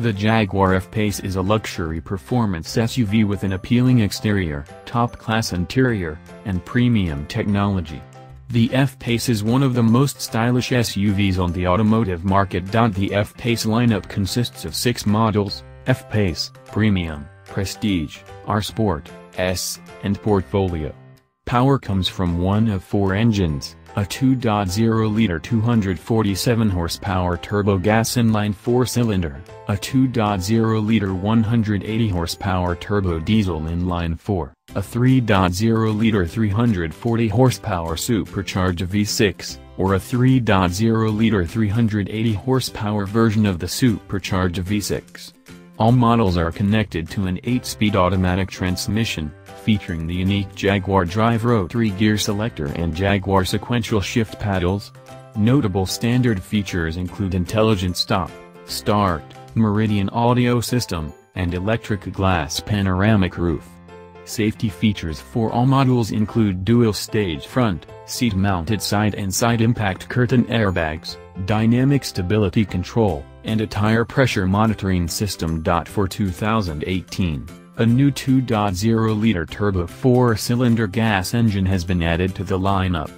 The Jaguar F-Pace is a luxury performance SUV with an appealing exterior, top-class interior, and premium technology. The F-Pace is one of the most stylish SUVs on the automotive market. The F-Pace lineup consists of six models, F-Pace, Premium, Prestige, R-Sport, S, and Portfolio. Power comes from one of four engines, a 2.0-liter 247 horsepower turbo gas inline four-cylinder, a 2.0-liter 180 horsepower turbo diesel inline 4, a 3.0-liter 340 horsepower supercharged V6, or a 3.0-liter 380 horsepower version of the supercharged V6. All models are connected to an 8-speed automatic transmission, featuring the unique Jaguar Drive rotary gear selector and Jaguar sequential shift paddles. Notable standard features include intelligent stop, start, Meridian audio system, and electric glass panoramic roof. Safety features for all models include dual-stage front, seat-mounted side and side impact curtain airbags, dynamic stability control, and a tire pressure monitoring system. For 2018, a new 2.0-liter turbo four-cylinder gas engine has been added to the lineup.